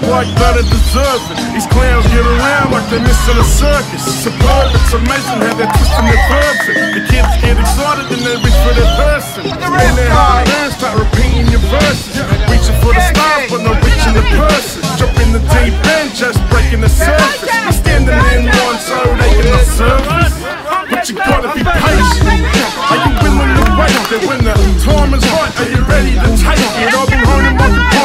Black better deserve it. These clowns get around like they're missing a circus. Superb, it's amazing how they're twisting their version. The kids get excited and they reach for their person. Then they hard and start repeating your verses. Reaching for the stars, but no reaching the person. Jumping the deep end, just breaking the surface. I'm standing in one, so they can observe. But you gotta be patient. Are you willing to wait? That when the time is right, are you ready to take it? I'll be holding on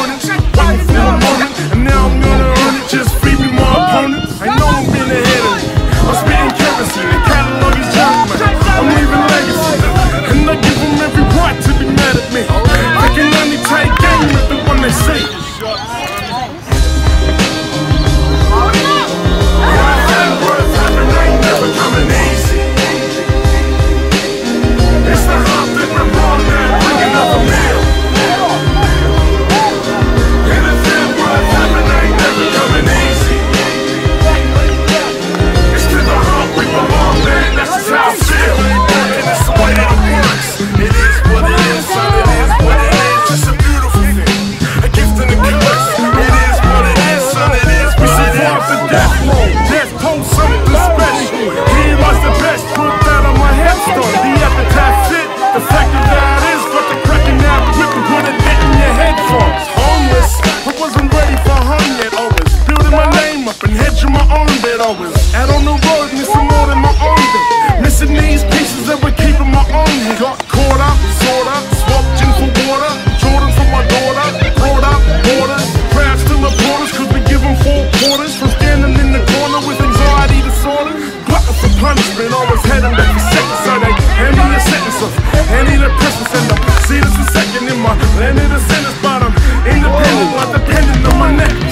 head I'm back for seconds So they hand me the sentence of Hand the Christmas And the seat is for second in my Land of the sentence But I'm independent not dependent on my neck.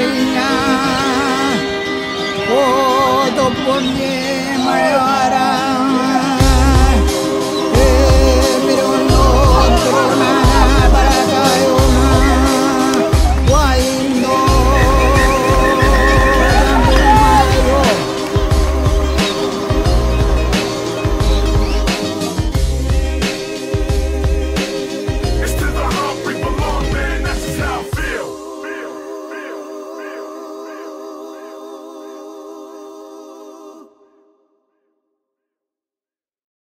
മലയാളിയ oh തൊപ്പൊന്നേ മഴവാര